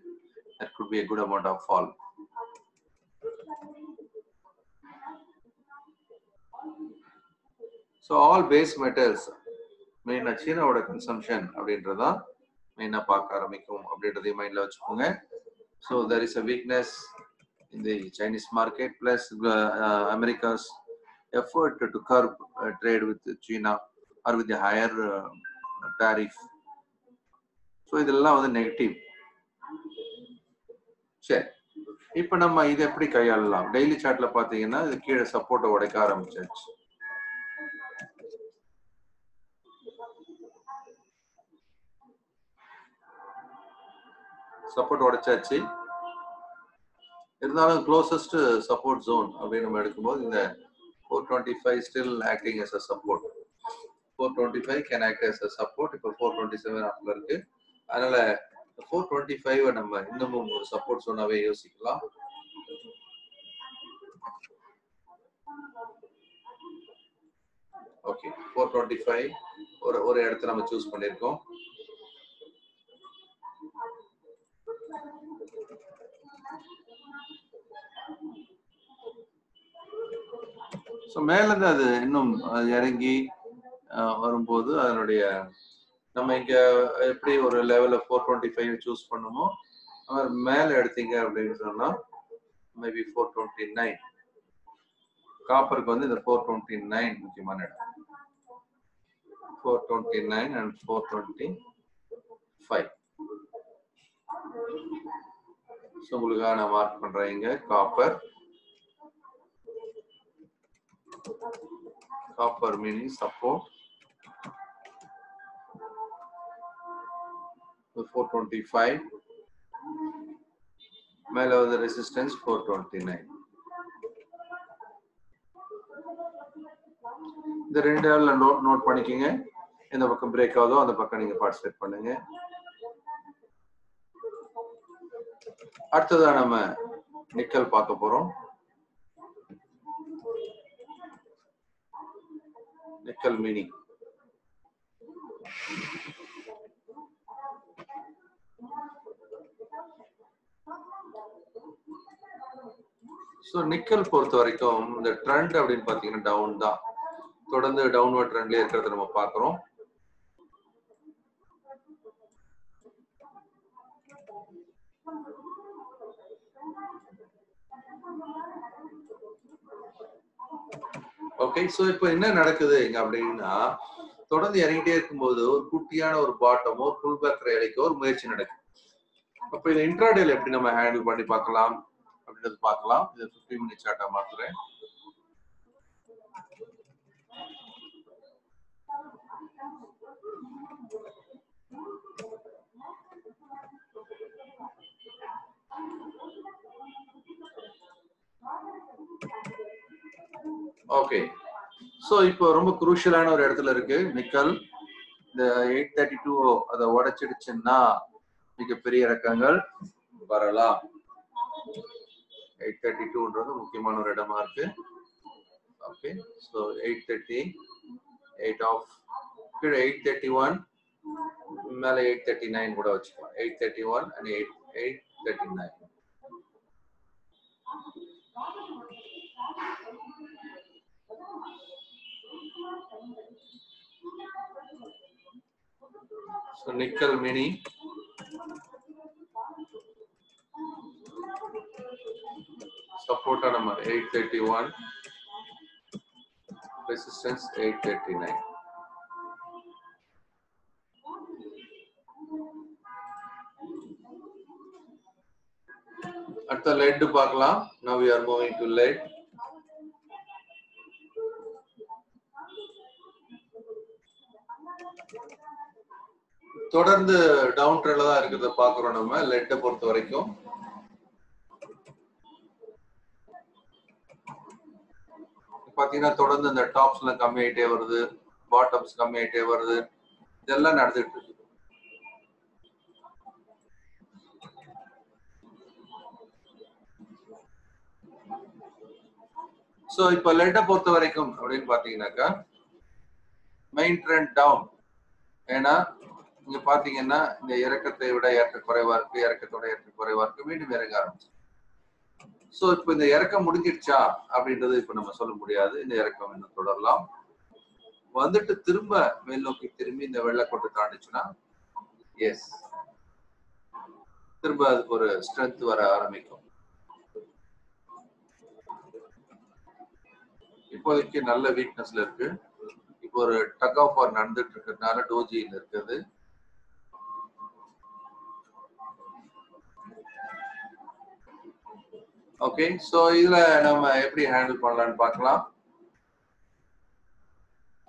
S2: that could be a good amount of fall. So all base metals, மெயினா சீனாவோட கன்சம்ஷன் அப்படின்றதான் மெயினா பார்க்க ஆரம்பிக்கும் அப்படின்றதையும் மைண்ட்ல வச்சுக்கோங்க. So there is a weakness in the Chinese market, plus uh, uh, America's effort to curb uh, trade with China or with the higher uh, tariff. So இதெல்லாம் வந்து நெகட்டிவ் சரி. இப்போ நம்ம இதை எப்படி கையாளலாம்? டெய்லி சார்ட்ல பாத்தீங்கன்னா இது கீழே சப்போர்ட்டை உடைக்க ஆரம்பிச்சாச்சு. சப்போர்ட் உடைச்சாச்சு. இருந்தாலும் க்ளோசஸ்ட் சப்போர்ட் ஜோன் அப்படின்னு நம்ம எடுக்கும்போது இந்த four twenty five still acting support. A support four twenty five can act as a support இப்போ ஃபோர் டுவெண்ட்டி செவன் இருக்கு. அதனால ஃபோர் டுவெண்ட்டி ஃபைவ் நம்ம இன்னமும் ஒரு சப்போர்ட் சொன்னாவே யோசிக்கலாம். ஓகே ஃபோர் டுவெண்ட்டி ஃபைவ் ஒரு ஒரு இடத்த நம்ம சூஸ் பண்ணியிருக்கோம். ஸோ மேலேருந்து அது இன்னும் அது இறங்கி வரும்போது அதனுடைய நம்ம இங்கே எப்படி ஒரு லெவலில் ஃபோர் டுவெண்ட்டி ஃபைவ் சூஸ் பண்ணுமோ அவர் மேலே எடுத்தீங்க அப்படின்னு சொன்னால் மேபி ஃபோர் டுவெண்ட்டி நைன் காப்பருக்கு வந்து இந்த ஃபோர் டுவெண்ட்டி நைன் முக்கியமான இடம். Four twenty nine and four twenty five so உங்களுக்காக நான் மார்க் பண்ணுறேன் இங்கே copper. Copper meaning support four twenty five மேல வந்து ரெசிஸ்டன்ஸ் ஃபோர் டுவெண்ட்டி நைன் இந்த ரெண்டு ஆள்ல நோட் நோட் பண்ணிக்கோங்க. எந்த பக்கம் பிரேக் ஆகுதோ அந்த பக்கம் நீங்க பார்ட்டிசிபேட் பண்ணுங்க. அடுத்ததா நம்ம நிக்கல் பார்க்க போறோம். நிக்கல் மினி ஸோ நிக்கல் பொறுத்த வரைக்கும் இந்த ட்ரெண்ட் அப்படின்னு பார்த்தீங்கன்னா டவுன் தான். தொடர்ந்து டவுன்வர்ட் ட்ரெண்ட்லேயே இருக்கிறத நம்ம பார்க்குறோம். ரைட் ஸோ இப்போ என்ன நடக்குது இங்க அப்படின்னா தொடர்ந்து இறங்கிட்டே இருக்கும்போது ஒரு குட்டியான ஒரு பாட்டமோ புல் பேக் ரேலிக்கோ ஒரு முயற்சி நடக்கும் அப்போ இந்த இன்ட்ராடேல எப்படி நம்ம ஹேண்டில் பண்ணி பார்க்கலாம்? அப்படின்றது பார்க்கலாம். இது ஃபிஃப்டி மினிட் சார்ட்டா மாத்துறேன். ஓகே ஸோ இப்போ ரொம்ப குரூஷியலான ஒரு இடத்துல இருக்கு நிக்கல் இந்த எயிட் தேர்ட்டி டூ அதை உடைச்சிடுச்சுன்னா மிகப்பெரிய இறக்கங்கள் வரலாம். எயிட் தேர்ட்டி டூன்றது முக்கியமான ஒரு இடமா இருக்கு. Okay so eight thirty eight half கீழே எயிட் தேர்ட்டி ஒன் மேலே எயிட் தேர்ட்டி நைன் கூட வச்சுக்கலாம். Eight thirty one and eight eight thirty nine So nickel mini. Support number 831. Resistance 839. the lead bagla now we are moving to lead தொடர்ந்து down ட்ரெண்ட்ல தான் இருக்கிறத பாக்குறோம் நம்ம லெட்டை பொறுத்த வரைக்கும். பாத்தீங்கன்னா தொடர்ந்து இந்த டாப்ஸ் எல்லாம் கம்மியாயிட்டே வருது பாட்டம்ஸ் கம்மியாயிட்டே வருது. இதெல்லாம் நடந்துட்டு இருக்கு. சோ இப்ப லெட்டை பொறுத்த வரைக்கும் அப்படின்னு பாத்தீங்கன்னாக்கா மெயின் ட்ரெண்ட் டவுன் ஏன்னா இங்க பாத்தீங்கன்னா இந்த இறக்கத்தை விட இறக்க குறைவா இருக்கு இறக்கத்தோட இறக்க குறைவா இருக்கு மீண்டும் இறங்க ஆரம்பிச்சு சோ இப்ப இந்த இறக்கம் முடிஞ்சிடுச்சா அப்படின்றது இப்ப நம்ம சொல்ல முடியாது. இந்த இறக்கம் இன்னும் தொடரலாம். வந்துட்டு திரும்ப மேல் நோக்கி திரும்பி இந்த வெள்ளக்கோட்டை தாண்டிச்சுன்னா எஸ் திரும்ப அதுக்கு ஒரு ஸ்ட்ரென்த் வர ஆரம்பிக்கும். இப்போதைக்கு நல்ல வீக்னஸ்ல இருக்கு. இப்போ ஒரு டக் ஆஃப் ஆர் நடந்துட்டு இருக்கிறதுனால டோஜியில் இருக்குது. ஓகே சோ இதுல நம்ம எப்படி ஹேண்டில் பண்ணலாம்னு பார்க்கலாம்.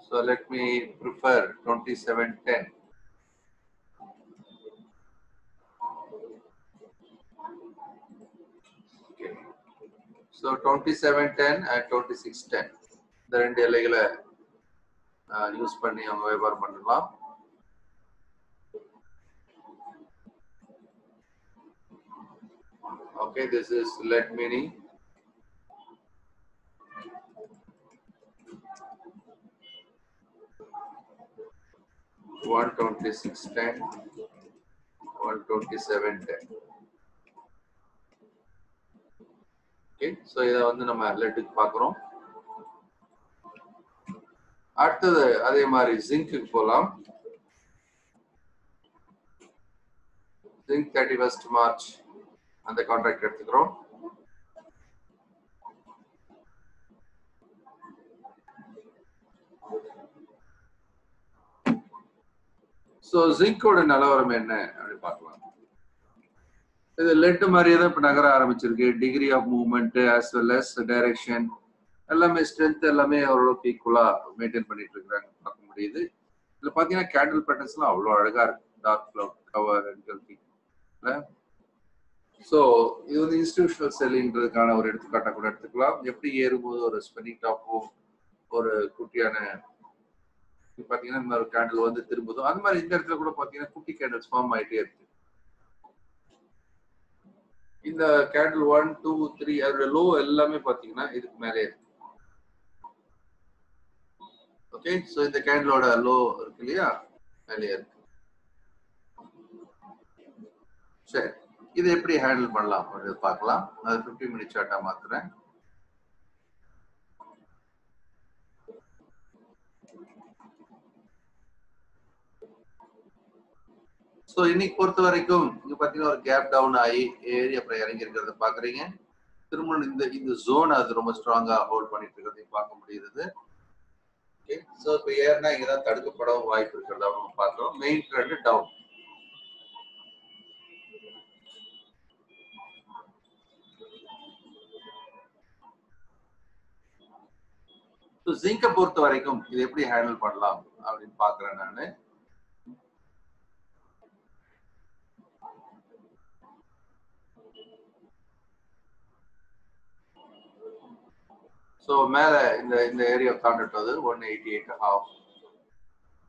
S2: So let me prefer twenty seven ten so twenty seven ten and twenty six ten இந்த ரெண்டு எல்லைகளை யூஸ் பண்ணி அவங்க வியாபாரம் பண்ணலாம். Okay, this is let mini. One twenty six ten, one twenty seven ten. Okay so இதை வந்து நம்ம லெட்டுக்கு பார்க்குறோம் அடுத்தது அதே மாதிரி ஜிங்க்குக்கு போகலாம் ஜிங்க் தேர்ட்டி ஃபர்ஸ்ட் மார்ச் அந்த கான்ட்ராக்ட் எடுத்துக்கிறோம். ஸோ ஜிங்கோட நிலவரம் என்ன அப்படின்னு பார்க்கலாம். இது லெட்டு மாதிரியே தான் இப்போ நகர ஆரம்பிச்சிருக்கு. Degree of movement as well as direction எல்லாமே ஸ்ட்ரென்த் எல்லாமே ஓரளவுக்கு ஈக்குவலா மெயின்டைன் பண்ணிட்டு இருக்கிறாங்க. பார்க்க முடியுது. இதுல பாத்தீங்கன்னா கேண்டில் பேட்டர்ன்ஸ்லாம் அவ்வளோ அழகா இருக்கு. டார்க் கிளவுட் கவர் என்கல்பி ஸோ இது வந்து இன்ஸ்டிடியூஷனல் செல்லிங்கிறதுக்கான ஒரு எடுத்துக்காட்டை கூட எடுத்துக்கலாம். எப்படி ஏறும்போது ஒரு ஸ்பென்னிங் டாப்பும் ஒரு குட்டியான பார்த்தீங்கன்னா பாத்தீங்கன்னா இந்த மாதிரி கேண்டில் வந்து திரும்புதும் அந்த மாதிரி இந்த இடத்துல கூட பாத்தீங்கன்னா குட்டி கேண்டில்ஸ் ஃபார்ம் ஆகிட்டே இருக்கு. இந்த கேண்டில் ஒன் டூ த்ரீ அதோட லோ எல்லாமே பாத்தீங்கன்னா இதுக்கு மேலே இருக்கு. ஓகே ஸோ இந்த கேண்டிலோட லோ இருக்கு இல்லையா? மேலே இருக்கு. சரி. இதை எப்படி ஹேண்டில் பண்ணலாம் அப்படின்றது பார்க்கலாம். அது ஃபிஃப்டி மினிட் சார்ட்டாக மாத்துறேன். ஸோ இன்னைக்கு பொறுத்த வரைக்கும் இங்கே பார்த்தீங்கன்னா ஒரு கேப் டவுன் ஆகி ஏறி அப்புறம் இறங்கி இருக்கிறத பார்க்குறீங்க திரும்ப இந்த இந்த ஜோன் அது ரொம்ப ஸ்ட்ராங்காக ஹோல்ட் பண்ணிட்டு இருக்கிறதையும் பார்க்க முடியுது. ஓகே ஸோ இப்போ ஏறினா இங்கே தான் தடுக்கப்படவும் வாய்ப்பு இருக்கிறதா நம்ம பார்க்குறோம். மெயின் ட்ரெண்டு டவுன் ஸோ ஜிங்கை பொறுத்த வரைக்கும் இது எப்படி ஹேண்டில் பண்ணலாம் அப்படின்னு பாக்குறேன் நான். ஸோ மேலே இந்த இந்த ஏரியா தாண்டட்டும் அது. ஒன் எயிட்டி எயிட் ஹாஃப்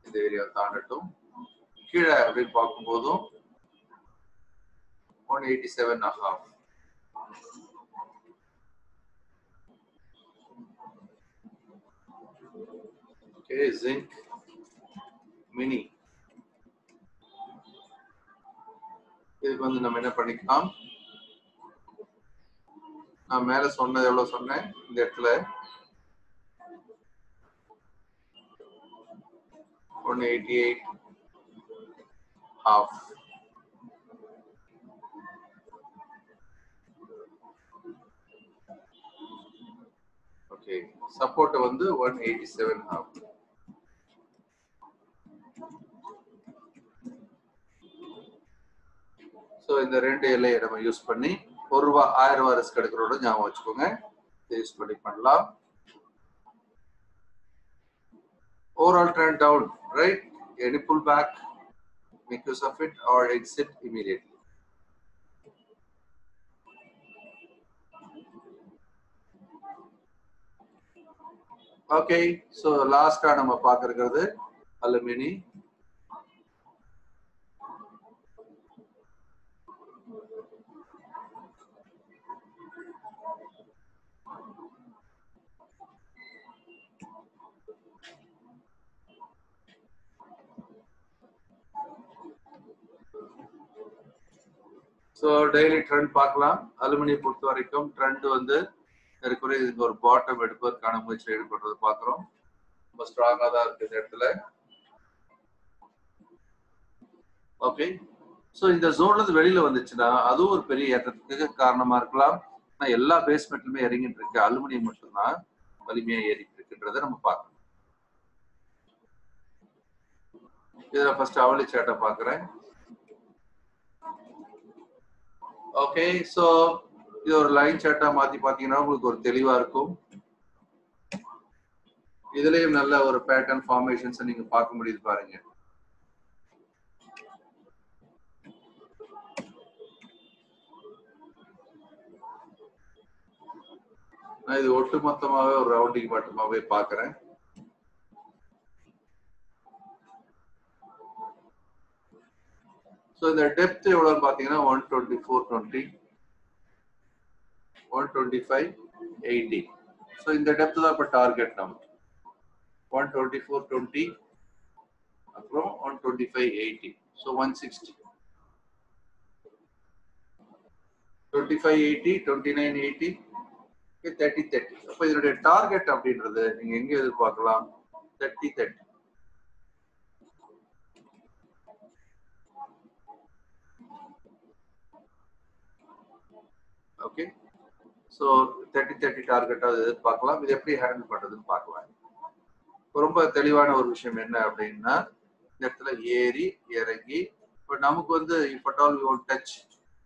S2: இந்த ஏரியா தாண்டட்டும். கீழே அப்படின்னு பார்க்கும்போதும் one eighty seven half Okay, zinc, mini இதுக்கு வந்து நம்ம என்ன பண்ணிக்கலாம்? நான் மேல சொன்னது எவ்வளவு சொன்னேன்? இந்த இடத்துல. One eighty eight half okay support வந்து one eighty seven half so இந்த ரெண்டு எல்லையை நம்ம யூஸ் பண்ணி ஒரு ரூபா ஆயிரம் ரூபாய் ரிஸ்க் எடுக்கிறோட ஞாபகம் வச்சுக்கோங்க. யூஸ் பண்ணி பண்ணலாம். Overall trend down right? Any pullback? Make use of it or exit immediately? Okay so லாஸ்டா நம்ம பார்க்கறது அலுமினி. ஸோ டெய்லி ட்ரெண்ட் பார்க்கலாம். அலுமினியம் பொறுத்த வரைக்கும் ட்ரெண்ட் வந்து ஏற்கனவே இதுக்கு ஒரு பாட்டம் எடுப்பதற்கான முயற்சி ஈடுபடுறது பார்க்குறோம். ரொம்ப ஸ்ட்ராங்காக தான் இருக்கு இந்த இடத்துல. ஓகே ஸோ இந்த ஜோன்ல இருந்து வெளியில வந்துச்சுன்னா அதுவும் ஒரு பெரிய ஏற்றத்துக்கு காரணமா இருக்கலாம். ஆனால் எல்லா பேஸ்மெண்ட்லுமே இறங்கிட்டு இருக்கு. அலுமினியம் மட்டும்தான் வலிமையா ஏறிட்டு இருக்குன்றதை நம்ம பார்க்கணும். இதுல ஃபர்ஸ்ட் அவளி சேட்டை பாக்குறேன் ஓகே ஸோ இது ஒரு லைன் சார்ட்டா மாத்தி பாத்தீங்கன்னா உங்களுக்கு ஒரு தெளிவா இருக்கும். இதுலயும் நல்ல ஒரு பேட்டர்ன் ஃபார்மேஷன்ஸ் நீங்க பார்க்க முடியுது பாருங்க. நான் இது ஒட்டு மொத்தமாவே ஒரு ரவுண்டிங் மட்டுமாவே பாக்குறேன் ஸோ இந்த டெப்த் எவ்வளோன்னு பார்த்தீங்கன்னா one twenty four twenty one twenty five eighty so இந்த டெப்த் தான் இப்போ டார்கெட் நம்ம ஒன் டுவெண்ட்டி ஃபோர் டுவெண்ட்டி அப்புறம் one twenty five eighty so one sixty twenty five eighty twenty nine eighty thirty thirty அப்போ இதனுடைய target அப்படின்றது நீங்கள் எங்கே எதிர்பார்க்கலாம்? Thirty thirty okay so thirty thirty டார்கெட்டாக எதிர்பார்க்கலாம். இது எப்படி ஹேண்டில் பண்றதுன்னு பார்க்கலாம். ரொம்ப தெளிவான ஒரு விஷயம் என்ன அப்படின்னா இந்த இடத்துல ஏறி இறங்கி இப்போ நமக்கு வந்து if at all you touch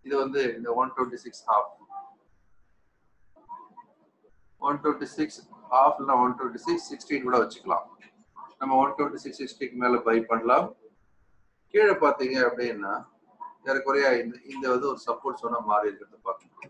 S2: இது வந்து இந்த one twenty six half one twenty six half இல்லை ஒன் டுவெண்ட்டி சிக்ஸ் சிக்ஸ்டீன் கூட வச்சுக்கலாம். நம்ம ஒன் டுவெண்ட்டி சிக்ஸ் சிக்ஸ்டிக்கு மேலே பை பண்ணலாம். கீழே பார்த்தீங்க அப்படின்னா ஏறக்குறைய இந்த இந்த வந்து ஒரு சப்போர்ட் சொன்னால் மாறி இருக்கிறத பார்க்கணும்.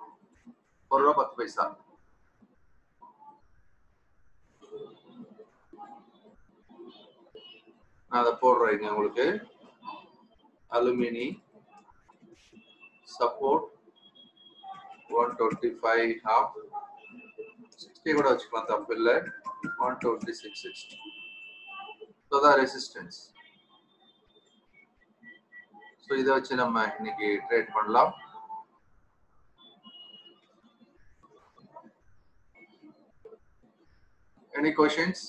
S2: ஒரு ரூபா பத்து பைசா. நான் அதை போடுறேங்க உங்களுக்கு. Alumni support one twenty five half sixty கூட வச்சுக்கலாம் தப்பு இல்லை. One twenty six sixty so தான் ரெசிஸ்டன்ஸ் ஸோ இதை வச்சு நம்ம இன்னைக்கு ட்ரேட் பண்ணலாம். எனி கொஷின்ஸ்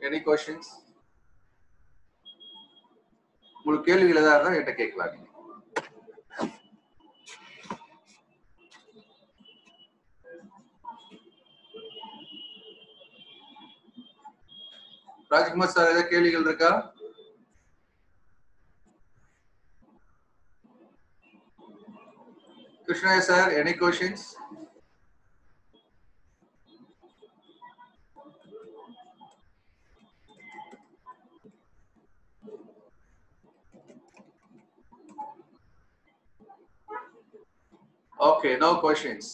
S2: எனி கொஷின்ஸ் உங்களுக்கு கேள்விகள் ஏதாவது இருந்தா என்கிட்ட கேட்கலாம் நீங்க. ராஜ்குமார் சார் ஏதாவது கேள்விகள் இருக்கா? Krishna sir any questions okay no questions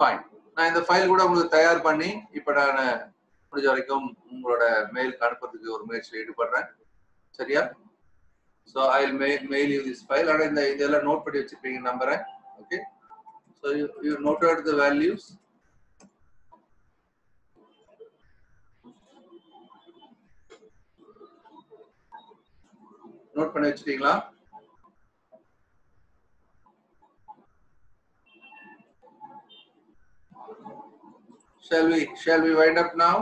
S2: fine நான் இந்த ஃபைல் கூட உங்களுக்கு தயார் பண்ணி இப்போ நான் முடிஞ்ச வரைக்கும் உங்களோட மெயிலுக்கு அனுப்புறதுக்கு ஒரு முயற்சியில் ஈடுபடுறேன். சரியா? So I mail mail you this file ஆனால் இந்த இதெல்லாம் நோட் பண்ணி வச்சுருப்பீங்க நம்புறேன். Okay so you you note out the values note பண்ணி வச்சிட்டீங்களா Shall we shall we wind up now?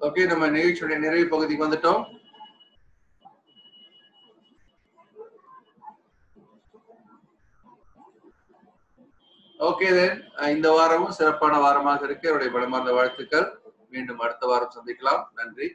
S2: Okay நம்ம நிகழ்ச்சியுடைய நிறைவு பகுதிக்கு வந்துட்டோம். ஓகே தென் இந்த வாரமும் சிறப்பான வாரமாக இருக்கு. என்னுடைய பலமார்ந்த வாழ்த்துக்கள். மீண்டும் அடுத்த வாரம் சந்திக்கலாம். நன்றி.